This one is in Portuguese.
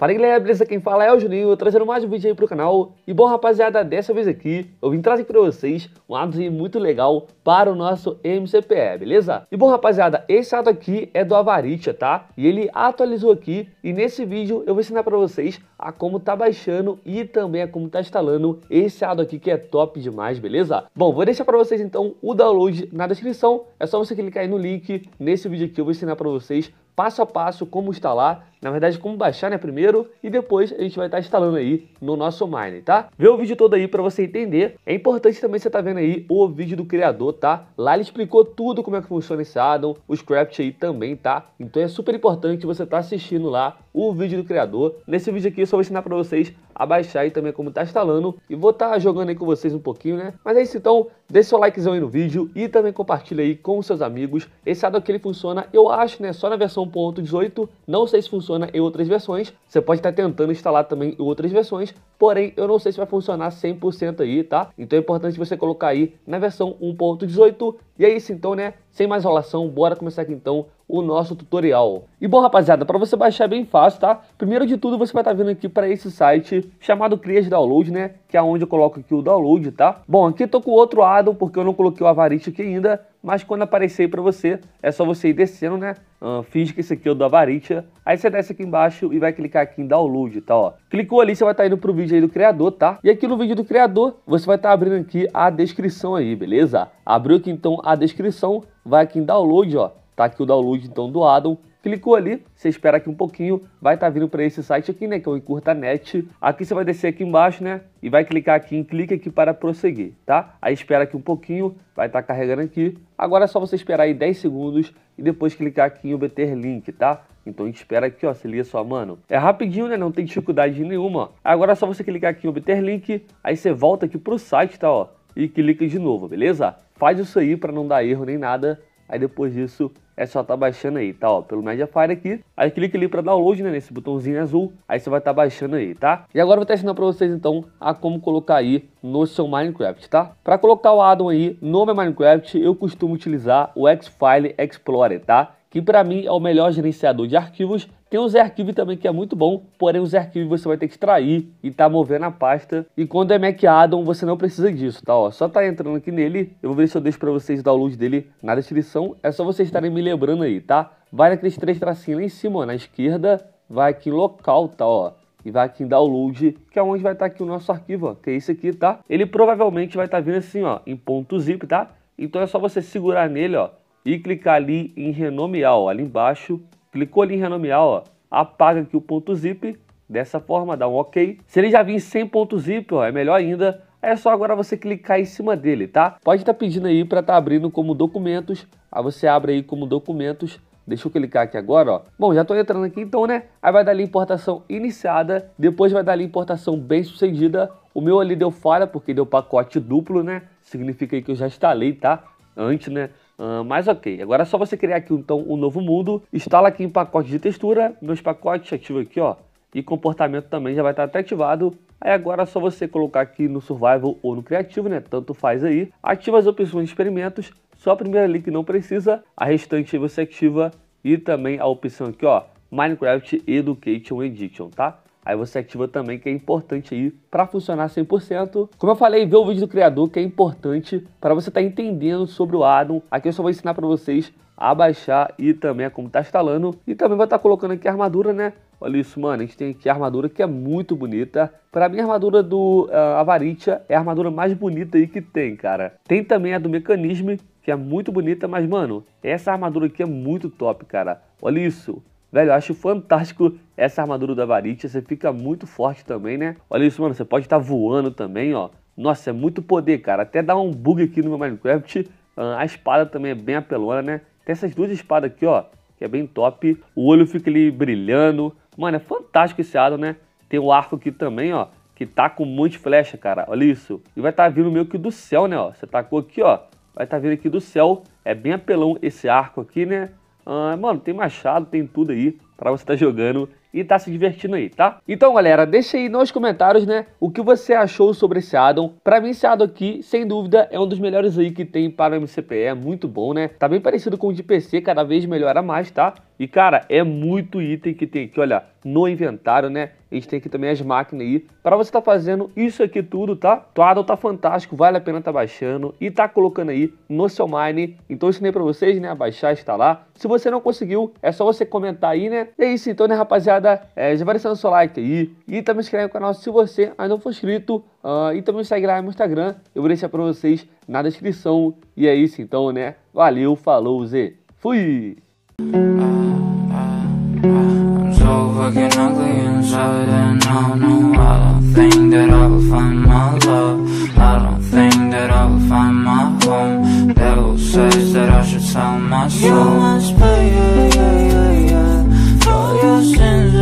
Fala galera, beleza? Quem fala é o Juninho, trazendo mais um vídeo aí pro canal. E bom rapaziada, dessa vez aqui eu vim trazer pra vocês um ato muito legal para o nosso MCPE, beleza? E bom rapaziada, esse ato aqui é do Avaritia, tá? E ele atualizou aqui e nesse vídeo eu vou ensinar pra vocês a como tá baixando e também a como tá instalando esse ato aqui que é top demais, beleza? Bom, vou deixar pra vocês então o download na descrição, é só você clicar aí no link. Nesse vídeo aqui eu vou ensinar pra vocês passo a passo como instalar, na verdade como baixar né, primeiro e depois a gente vai estar instalando aí no nosso Mine, tá? Vê o vídeo todo aí para você entender. É importante também você estar tá vendo aí o vídeo do criador, tá? Lá ele explicou tudo como é que funciona esse addon, o Scrapt aí também, tá? Então é super importante você estar tá assistindo lá o vídeo do criador. Nesse vídeo aqui eu só vou ensinar para vocês a baixar aí também como tá instalando e vou estar tá jogando aí com vocês um pouquinho, né? Mas é isso então, deixa seu likezão aí no vídeo e também compartilha aí com os seus amigos. Esse addon aqui ele funciona, eu acho, né, só na versão 1.18, não sei se funciona em outras versões, você pode estar tentando instalar também em outras versões, porém eu não sei se vai funcionar 100% aí, tá? Então é importante você colocar aí na versão 1.18, e é isso então, né? Sem mais enrolação, bora começar aqui então o nosso tutorial. E bom, rapaziada, para você baixar é bem fácil, tá? Primeiro de tudo, você vai estar tá vindo aqui para esse site chamado Crias Download, né? Que é onde eu coloco aqui o download, tá? Bom, aqui tô com outro addon, porque eu não coloquei o Avarite aqui ainda, mas quando aparecer para você, é só você ir descendo, né? Uh, finge que esse aqui é o do Avaritia. Aí você desce aqui embaixo e vai clicar aqui em download, tá? Ó. Clicou ali, você vai estar tá indo pro vídeo aí do criador, tá? E aqui no vídeo do criador, você vai estar tá abrindo aqui a descrição aí, beleza? Abriu aqui então a descrição, vai aqui em download, ó. Tá aqui o download então do addon. Clicou ali, você espera aqui um pouquinho, vai estar tá vindo para esse site aqui, né, que é o Encurtanet. Aqui você vai descer aqui embaixo, né, e vai clicar aqui em clique aqui para prosseguir, tá? Aí espera aqui um pouquinho, vai estar tá carregando aqui. Agora é só você esperar aí 10 segundos e depois clicar aqui em obter link, tá? Então a gente espera aqui, ó, se liga só, mano. É rapidinho, né, não tem dificuldade nenhuma. Agora é só você clicar aqui em obter link, aí você volta aqui pro site, tá, ó, e clica de novo, beleza? Faz isso aí para não dar erro nem nada. Aí depois disso é só tá baixando aí, tá? Ó, pelo Mediafire aqui. Aí clica ali para download, né? Nesse botãozinho azul. Aí você vai estar tá baixando aí, tá? E agora eu vou estar ensinando para vocês então a como colocar aí no seu Minecraft, tá? Para colocar o addon aí no meu Minecraft, eu costumo utilizar o Xfile Explorer, tá? Que para mim é o melhor gerenciador de arquivos tem o Zerarchive também que é muito bom, porém o Zerarchive você vai ter que extrair e tá movendo a pasta. E quando é Mac Addon você não precisa disso, tá? Ó, só tá entrando aqui nele, eu vou ver se eu deixo pra vocês o download dele na descrição. É só vocês estarem me lembrando aí, tá? Vai naqueles três tracinhos lá em cima, ó, na esquerda, vai aqui em local, tá? Ó, e vai aqui em download, que é onde vai estar tá aqui o nosso arquivo, ó, que é esse aqui, tá? Ele provavelmente vai estar tá vindo assim, ó, em ponto .zip, tá? Então é só você segurar nele, ó, e clicar ali em renomear, ó, ali embaixo, Clicou ali em renomear, ó, apaga aqui o ponto .zip, dessa forma, dá um OK. Se ele já vir sem ponto .zip, ó, é melhor ainda, é só agora você clicar em cima dele, tá? Pode estar tá pedindo aí para estar tá abrindo como documentos, aí você abre aí como documentos, Deixa eu clicar aqui agora, ó. Bom, já estou entrando aqui então, né? Aí vai dar ali importação iniciada, depois vai dar ali importação bem sucedida. O meu ali deu falha porque deu pacote duplo, né? Significa aí que eu já instalei, tá? Antes, né? Uh, mas ok, agora é só você criar aqui então um novo mundo, instala aqui em pacote de textura, meus pacotes, ativa aqui ó, e comportamento também já vai estar até ativado. Aí agora é só você colocar aqui no survival ou no criativo, né, tanto faz aí. Ativa as opções de experimentos, só a primeira ali que não precisa, a restante você ativa. E também a opção aqui ó, Minecraft Education Edition, tá? Aí você ativa também, que é importante aí para funcionar 100%. Como eu falei, vê o vídeo do criador, que é importante para você estar tá entendendo sobre o addon. Aqui eu só vou ensinar para vocês a baixar e também a como tá instalando. E também vai estar tá colocando aqui a armadura, né? Olha isso, mano, a gente tem aqui a armadura que é muito bonita. Para mim, a armadura do uh, Avaritia é a armadura mais bonita aí que tem, cara. Tem também a do Mecanismo, que é muito bonita, mas, mano, essa armadura aqui é muito top, cara. Olha isso. Velho, eu acho fantástico essa armadura da Varitia, você fica muito forte também, né? Olha isso, mano, você pode estar tá voando também, ó. Nossa, é muito poder, cara. Até dá um bug aqui no meu Minecraft. Uh, a espada também é bem apelona, né? Tem essas duas espadas aqui, ó, que é bem top. O olho fica ali brilhando. Mano, é fantástico esse ado, né? Tem o arco aqui também, ó, que tá com um monte de flecha, cara. Olha isso. E vai estar tá vindo meio que do céu, né, ó. Você tacou aqui, ó. Vai estar tá vindo aqui do céu. É bem apelão esse arco aqui, né? Ah, mano, tem machado, tem tudo aí para você estar tá jogando e tá se divertindo aí, tá? Então, galera, deixa aí nos comentários, né, o que você achou sobre esse addon. Para mim, esse addon aqui, sem dúvida, é um dos melhores aí que tem para o MCPE, é muito bom, né? Tá bem parecido com o de PC, cada vez melhora mais, tá? E, cara, é muito item que tem aqui, olha, no inventário, né? A gente tem aqui também as máquinas aí para você estar tá fazendo isso aqui tudo, tá? Twaddle tá fantástico, vale a pena estar tá baixando e tá colocando aí no seu Mine. Então eu ensinei para vocês, né, baixar, instalar. Se você não conseguiu, é só você comentar aí, né? E é isso, então, né, rapaziada? É, já vai deixando seu like aí e também se inscreve no canal se você ainda não for inscrito. Uh, e também segue lá no Instagram, eu vou deixar para vocês na descrição. E é isso, então, né? Valeu, falou, Zé. Fui! So fucking ugly inside and I know I don't think that I will find my love. I don't think that I will find my home. Devil says that I should sell my soul. You must pay, yeah, yeah, yeah, yeah For your sins